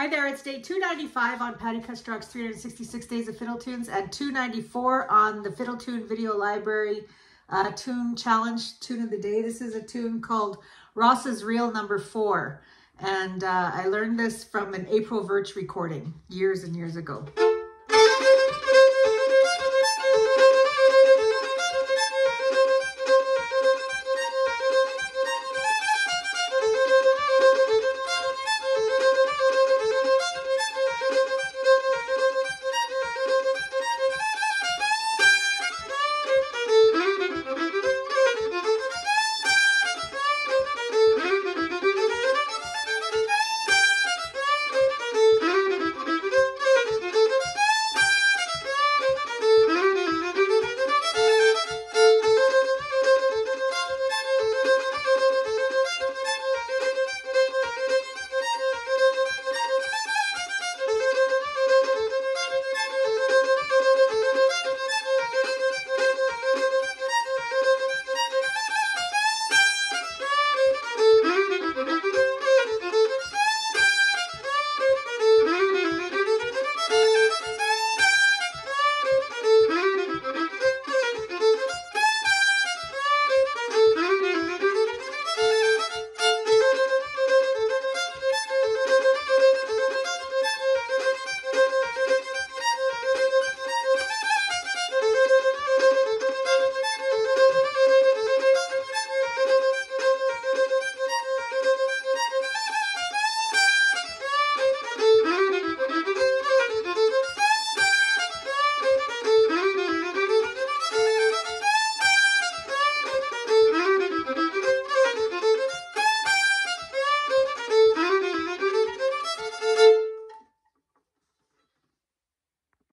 Hi there, it's day 295 on Patti Kusturok's 366 Days of Fiddle Tunes and 294 on the Fiddle Tune Video Library uh, Tune Challenge Tune of the Day. This is a tune called Ross's Reel Number 4. And uh, I learned this from an April Verch recording years and years ago.